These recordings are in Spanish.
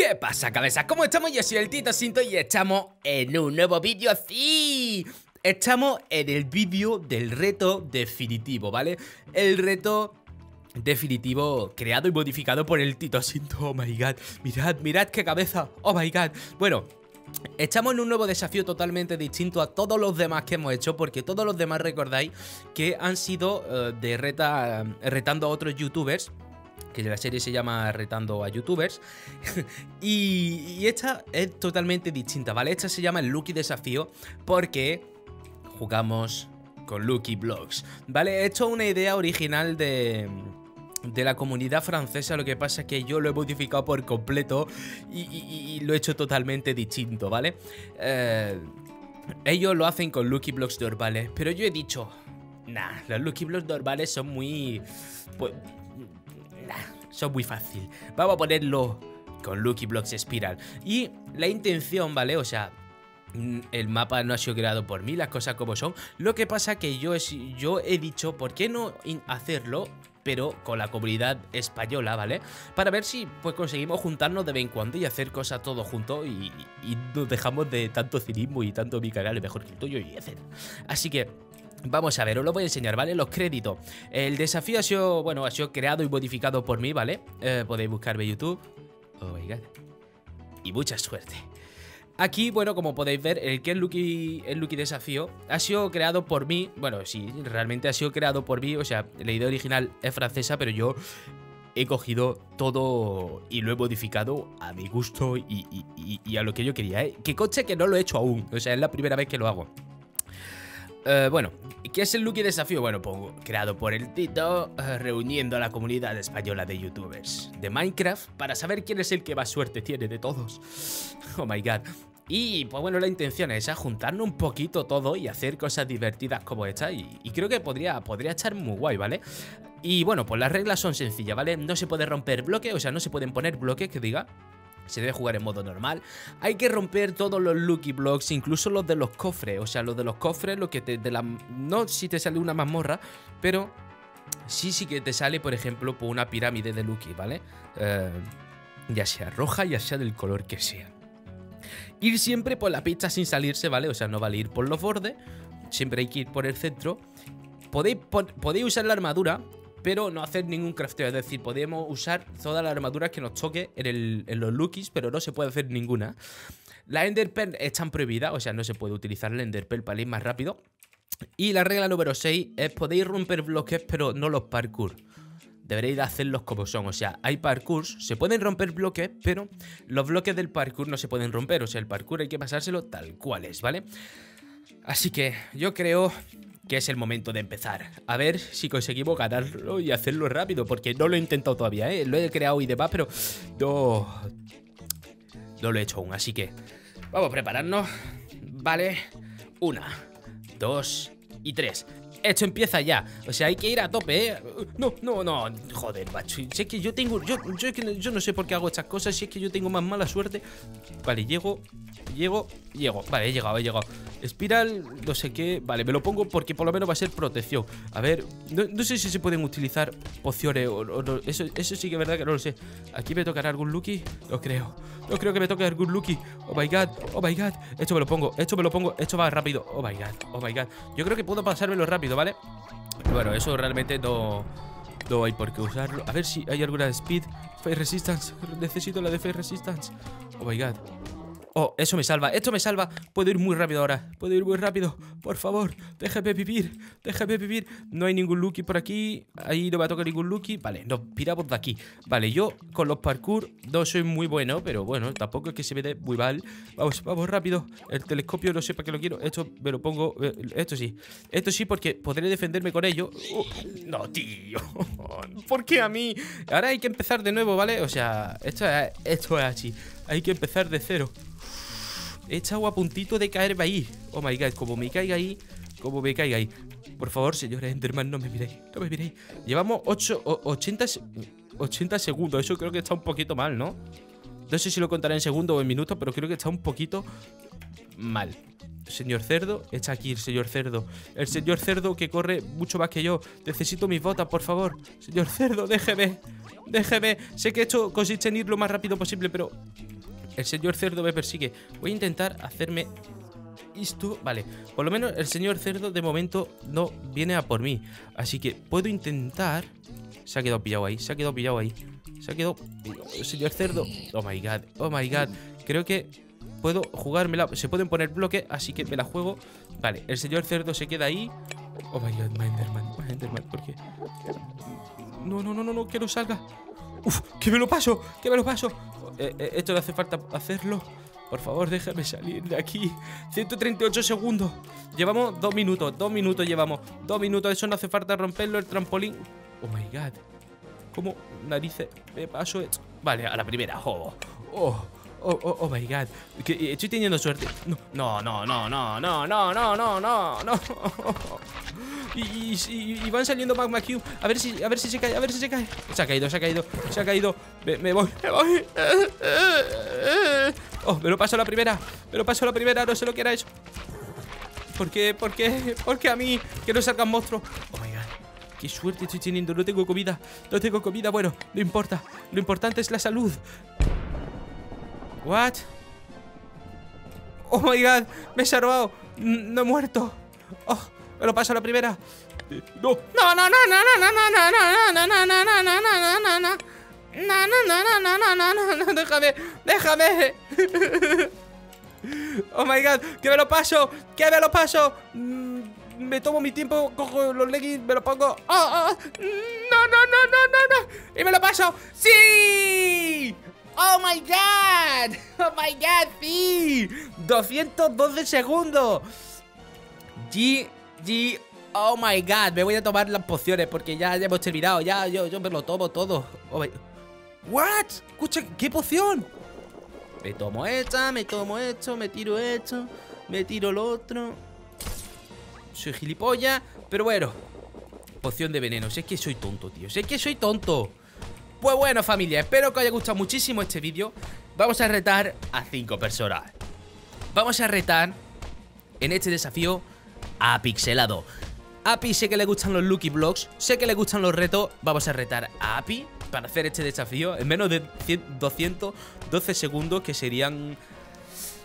¿Qué pasa, cabeza? ¿Cómo estamos? Yo soy el Tito Cinto y estamos en un nuevo vídeo así. Estamos en el vídeo del reto definitivo, ¿vale? El reto definitivo creado y modificado por el Tito Cinto. Oh my god, mirad, mirad qué cabeza. Oh my god. Bueno, Estamos en un nuevo desafío totalmente distinto a todos los demás que hemos hecho, porque todos los demás recordáis que han sido eh, de reta, retando a otros youtubers que la serie se llama Retando a Youtubers. y, esta es totalmente distinta, ¿vale? Esta se llama el Lucky Desafío porque jugamos con Lucky Blogs, ¿vale? He hecho una idea original de, de la comunidad francesa, lo que pasa es que yo lo he modificado por completo y, lo he hecho totalmente distinto, ¿vale? Eh, ellos lo hacen con Lucky Blocks normales, pero yo he dicho, nah, los Lucky Blocks normales son muy... Pues, son muy fácil. Vamos a ponerlo con Lucky Blocks Spiral. Y la intención, ¿vale? O sea, mm, el mapa no ha sido creado por mí, las cosas como son. Lo que pasa que yo, yo he dicho, ¿por qué no hacerlo? Pero con la comunidad española, ¿vale? Para ver si pues conseguimos juntarnos de vez en cuando y hacer cosas todos juntos y, nos dejamos de tanto cinismo y tanto mi canal es mejor que el tuyo y etc. Así que Vamos a ver, os lo voy a enseñar, ¿vale? Los créditos. El desafío ha sido, bueno, ha sido creado y modificado por mí, ¿vale? Eh, podéis buscarme YouTube. Oh my god. Y mucha suerte. Aquí, bueno, como podéis ver, el que es Lucky, el Lucky Desafío ha sido creado por mí. Bueno, sí, realmente ha sido creado por mí. O sea, la idea original es francesa, pero yo he cogido todo y lo he modificado a mi gusto y, y a lo que yo quería, ¿eh? Que coche que no lo he hecho aún. O sea, es la primera vez que lo hago. Eh, bueno, ¿qué es el Lucky Desafío? Bueno, pongo, creado por el Tito, eh, reuniendo a la comunidad española de youtubers de Minecraft para saber quién es el que más suerte tiene de todos. Oh my god. Y pues bueno, la intención es juntarnos un poquito todo y hacer cosas divertidas como esta. Y, y, creo que podría, podría estar muy guay, ¿vale? Y bueno, pues las reglas son sencillas, ¿vale? No se puede romper bloques, o sea, no se pueden poner bloques que diga se debe jugar en modo normal. Hay que romper todos los Lucky Blocks, incluso los de los cofres. O sea, los de los cofres, lo que te. De la, no si te sale una mazmorra, pero sí, sí que te sale, por ejemplo, por una pirámide de Lucky, ¿vale? Eh, ya sea roja, ya sea del color que sea. Ir siempre por la pista sin salirse, ¿vale? O sea, no vale ir por los bordes, siempre hay que ir por el centro. Podéis, podéis usar la armadura, pero no hacer ningún crafteo. Es decir, podemos usar todas las armaduras que nos toque en, los Lookies, pero no se puede hacer ninguna. La Enderpearl están prohibidas, o sea, no se puede utilizar la Enderpearl para ir más rápido. Y la regla número 6 es podéis romper bloques, pero no los parkour. Deberéis hacerlos como son, o sea, hay parkours, se pueden romper bloques, pero los bloques del parkour no se pueden romper, o sea, el parkour hay que pasárselo tal cual es, ¿vale? Así que yo creo que es el momento de empezar. A ver si conseguimos ganarlo y hacerlo rápido, porque no lo he intentado todavía, ¿eh? Lo he creado y demás, pero no... No lo he hecho aún, así que... Vamos a prepararnos. Vale. Una, dos y tres esto empieza ya. O sea, hay que ir a tope, ¿eh? No, no, no. Joder, macho. Si es que yo tengo. Yo, yo, yo no sé por qué hago estas cosas. Si es que yo tengo más mala suerte. Vale, llego. Llego, llego. Vale, he llegado, he llegado. Espiral, no sé qué. Vale, me lo pongo porque por lo menos va a ser protección. A ver, no, sé si se pueden utilizar pociones o. Eso, eso sí que es verdad que no lo sé. ¿Aquí me tocará algún Lucky? No creo. No creo que me toque algún Lucky. Oh my god, oh my god. Esto me lo pongo, esto me lo pongo. Esto va rápido. Oh my god, oh my god. Yo creo que puedo pasármelo rápido, ¿vale? Bueno, eso realmente no... No hay por qué usarlo. A ver si hay alguna speed. Fire Resistance. Necesito la de Fire Resistance. Oh my god. Oh, eso me salva, esto me salva. Puedo ir muy rápido ahora, puedo ir muy rápido. Por favor, déjame vivir, déjame vivir. No hay ningún Lucky por aquí Ahí no me va a tocar ningún Lucky. Vale, nos piramos de aquí. Vale, yo con los parkour no soy muy bueno Pero bueno, tampoco es que se me dé muy mal. Vamos, vamos rápido. El telescopio no sé para qué lo quiero. Esto me lo pongo, eh, esto sí. Esto sí porque podré defenderme con ello. Uh, No, tío. ¿Por qué a mí? Ahora hay que empezar de nuevo, ¿vale? O sea, esto es, esto es así Hay que empezar de cero He echado a puntito de caerme ahí. Oh my god, como me caiga ahí, como me caiga ahí. Por favor, señores Enderman, no me miréis, no me miréis. Llevamos 8, 80, 80 segundos. Eso creo que está un poquito mal, ¿no? No sé si lo contaré en segundos o en minutos, pero creo que está un poquito mal. Señor cerdo, echa aquí el señor cerdo. El señor cerdo que corre mucho más que yo. Necesito mis botas, por favor. Señor cerdo, déjeme. Déjeme. Sé que esto consiste en ir lo más rápido posible, pero el señor cerdo me persigue. Voy a intentar hacerme esto. Vale, por lo menos el señor cerdo de momento no viene a por mí. Así que puedo intentar. Se ha quedado pillado ahí, se ha quedado pillado ahí. Se ha quedado El señor cerdo. Oh my god, oh my god. Creo que puedo jugármela. Se pueden poner bloques, así que me la juego. Vale, el señor cerdo se queda ahí. Oh my god, Enderman, Enderman, ¿por qué? No, no, no, no, no, que no salga. Uf, que me lo paso, que me lo paso. Eh, eh, esto le hace falta hacerlo. Por favor, déjame salir de aquí. 138 segundos. Llevamos dos minutos, dos minutos llevamos. Dos minutos, eso no hace falta romperlo, el trampolín. Oh my god. ¿Cómo narices me paso esto? Vale, a la primera. Oh, oh. Oh, oh, oh my god. Que, estoy teniendo suerte. No, no, no, no, no, no, no, no, no, no, Y, van saliendo Magma Cube. A ver si, a ver si se cae, a ver si se cae. Se ha caído, se ha caído, se ha caído. Me, me voy, me voy. Oh, me lo paso a la primera. Me lo paso a la primera, no sé lo que era eso. ¿Por qué? ¿Por qué? ¿Por qué a mí? Que no salgan monstruos. Oh my god. Qué suerte estoy teniendo. No tengo comida. No tengo comida. Bueno, no importa. Lo importante es la salud. What? Oh my god, me he salvado. No he muerto. Oh, me lo paso a la primera. No. No, no, no, no, no, no, no, no, no, no, no, no, no, no, no, no, no. No, no, no, no, no, no, no, no, no, déjame, déjame. Oh my god, que me lo paso, que me lo paso. Me tomo mi tiempo, cojo los leggings, me lo pongo. Oh, oh, no, no, no, no, no, no. Y me lo paso. ¡Sí! ¡Oh my god! ¡Oh my god! ¡Sí! 212 segundos. G, G, oh my god. Me voy a tomar las pociones porque ya, hemos terminado. Ya, yo, yo me lo tomo todo. Oh. ¿What? Escucha, ¿qué poción? Me tomo esta, me tomo esto, me tiro esto, me tiro lo otro. Soy gilipollas, pero bueno. Poción de veneno. Sé que soy tonto, tío. Sé que soy tonto. Pues bueno familia, espero que os haya gustado muchísimo este vídeo Vamos a retar a 5 personas Vamos a retar en este desafío a Pixelado Api sé que le gustan los Lucky Blocks, sé que le gustan los retos. Vamos a retar a Api para hacer este desafío en menos de 212 segundos que serían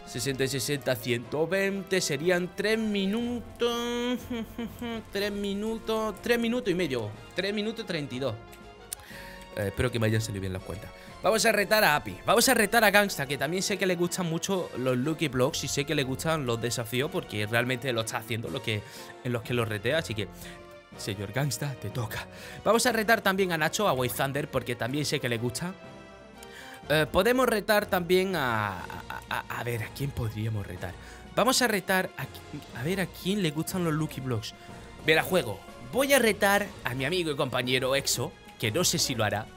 60 y 60, 120 Serían 3 minutos 3 minutos 3 minutos y medio 3 minutos 32 eh, espero que me hayan salido bien las cuentas. Vamos a retar a Api. Vamos a retar a Gangsta, que también sé que le gustan mucho los Lucky Blocks y sé que le gustan los desafíos porque realmente lo está haciendo lo que, en los que lo retea. Así que, señor Gangsta, te toca. Vamos a retar también a Nacho, a Way Thunder, porque también sé que le gusta. Eh, podemos retar también a, a, ver, ¿a quién podríamos retar? Vamos a retar a, a ver a quién le gustan los Lucky Blocks. Verá, juego. Voy a retar a mi amigo y compañero Exo, que no sé si lo hará,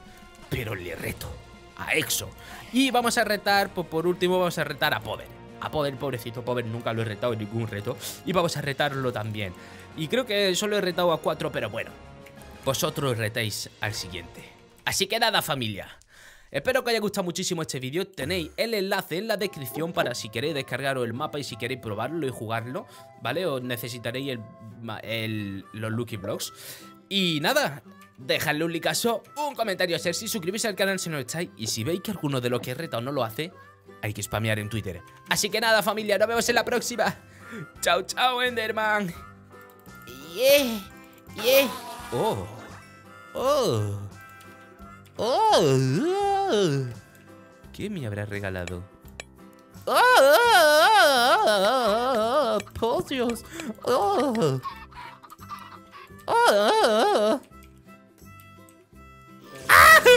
pero le reto a Exo. Y vamos a retar, pues por último vamos a retar a Poder. A Poder, pobrecito Poder, nunca lo he retado en ningún reto. Y vamos a retarlo también. Y creo que solo he retado a cuatro, pero bueno. Vosotros retéis al siguiente. Así que nada familia. Espero que haya gustado muchísimo este vídeo. Tenéis el enlace en la descripción para si queréis descargaros el mapa y si queréis probarlo y jugarlo, ¿vale? Os necesitaréis el, el, los Lucky Blocks. Y nada, dejadle un licazo, un comentario a ser si suscribís al canal si no estáis y si veis que alguno de los que he retado no lo hace, hay que spamear en Twitter. Así que nada familia, nos vemos en la próxima. Chao, chao Enderman. Yeah, yeah. Oh, oh, oh, ¿Qué me habrá regalado? Oh, oh, oh, oh, oh, oh, oh, oh, oh,